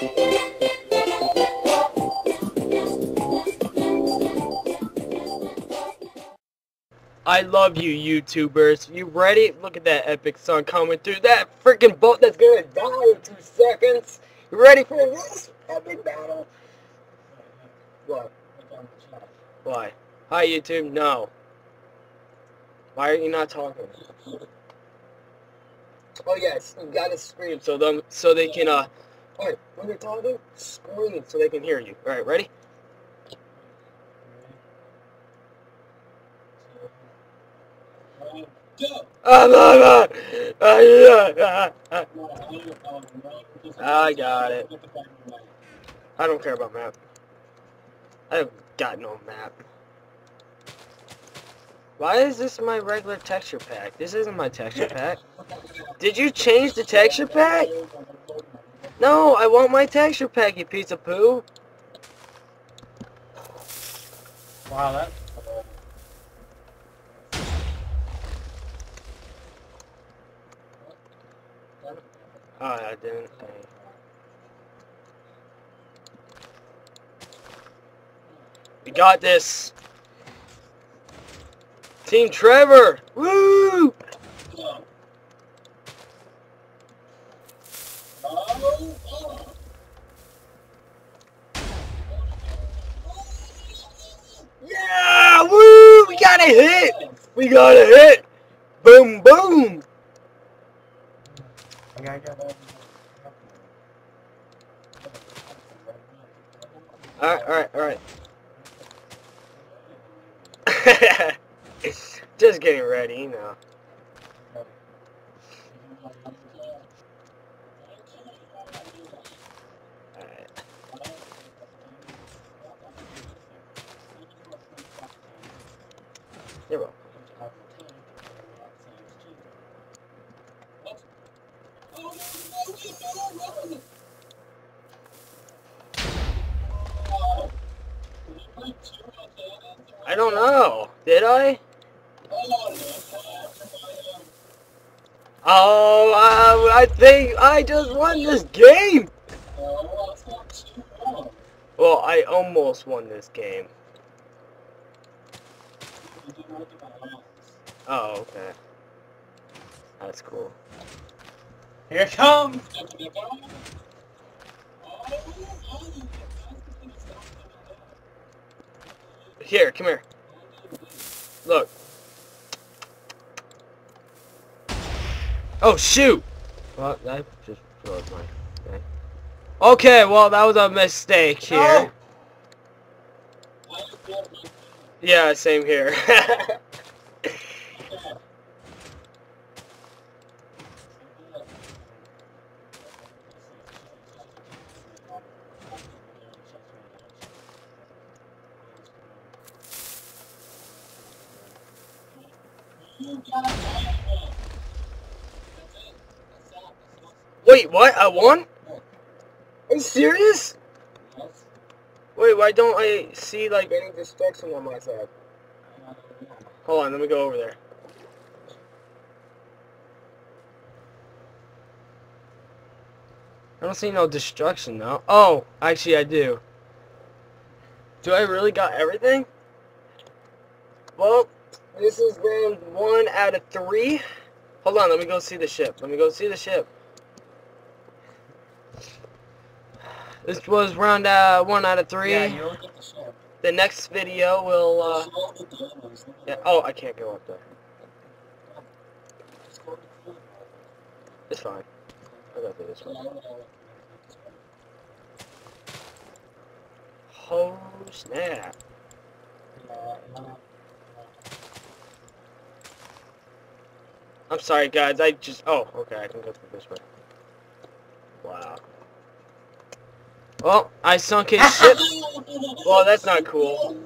I love you, YouTubers. You ready? Look at that epic sun coming through that freaking boat that's gonna die in two seconds. You ready for this epic battle? What? Why? Hi, YouTube. No. Why are you not talking? Oh yes, you gotta scream so them so they can uh Alright, when you're talking, scream so they can hear you. Alright, ready? Go. I got it. I don't care about map. I've got no map. Why is this my regular texture pack? This isn't my texture pack. Did you change the texture pack? No, I want my texture pack, you piece of poo. Wow, that Oh, I didn't. We got this. Team Trevor. Woo! Yeah! Woo! We got a hit! We got a hit! Boom, boom! Alright, alright, alright. Just getting ready, you know. Welcome. I don't know. Did I? Oh, uh, I think I just won this game. Well, I almost won this game. Oh, okay. That's cool. Here it comes! Here, come here. Look. Oh, shoot! Well, that just broke my thing. Okay, well, that was a mistake here. Yeah, same here. Wait, what? I won? Are you serious? Wait, why don't I see, like, any destruction on my side? Hold on, let me go over there. I don't see no destruction, though. Oh, actually, I do. Do I really got everything? Well, this is round one out of three. Hold on, let me go see the ship. Let me go see the ship. This was round uh, one out of three. Yeah, the ship. The next video will, uh... Yeah, oh, I can't go up there. It's fine. I got through this one. Oh, snap. I'm sorry, guys. I just... Oh, okay. I can go through this way. Wow. Well, I sunk his ship. Well, that's not cool.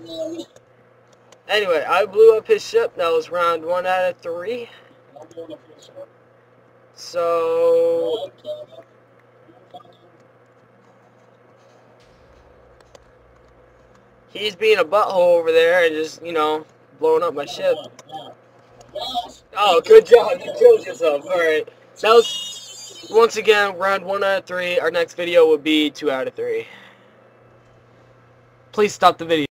Anyway, I blew up his ship. That was round one out of three. So... He's being a butthole over there and just, you know, blowing up my ship. Oh, good job. You killed yourself. Alright. That was, once again, round 1 out of 3. Our next video will be 2 out of 3. Please stop the video.